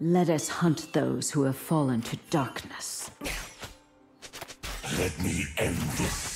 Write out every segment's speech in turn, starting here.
Let us hunt those who have fallen to darkness. Let me end this.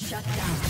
Shut down.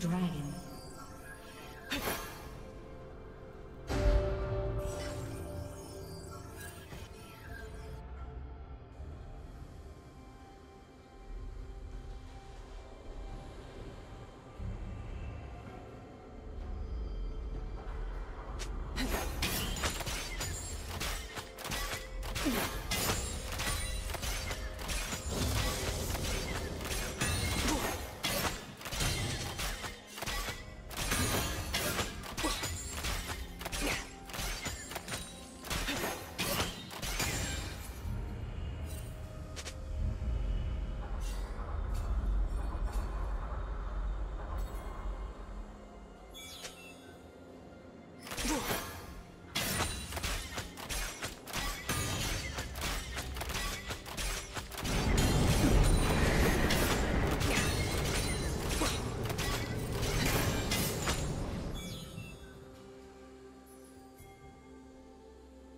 Dragon.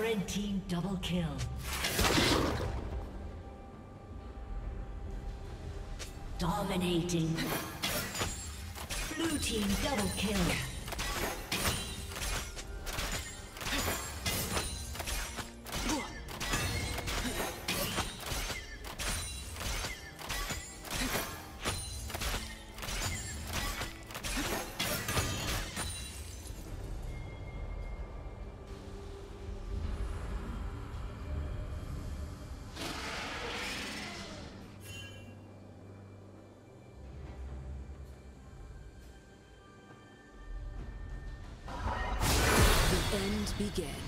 Red team double kill. Dominating. Blue team double kill. End begins.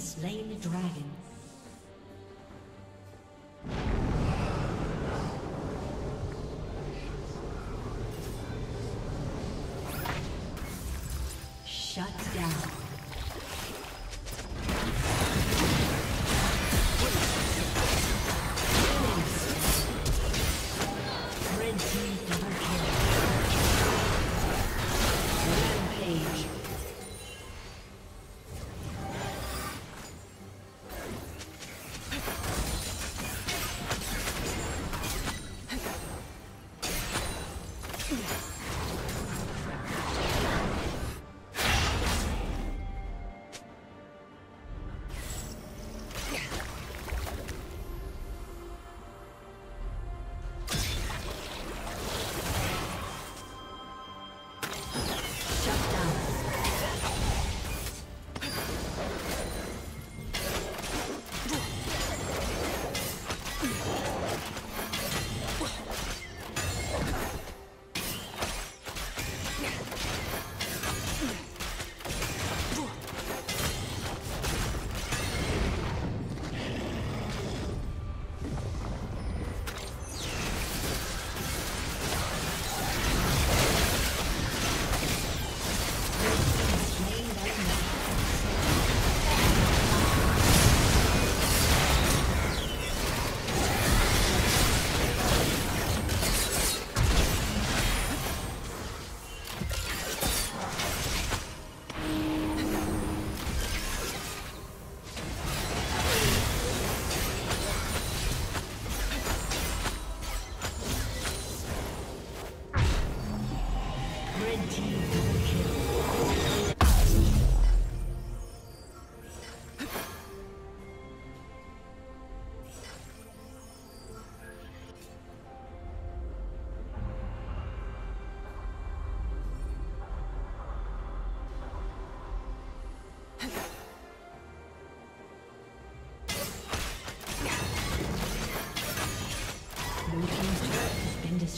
has slain the dragon. Red team.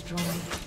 destroyed.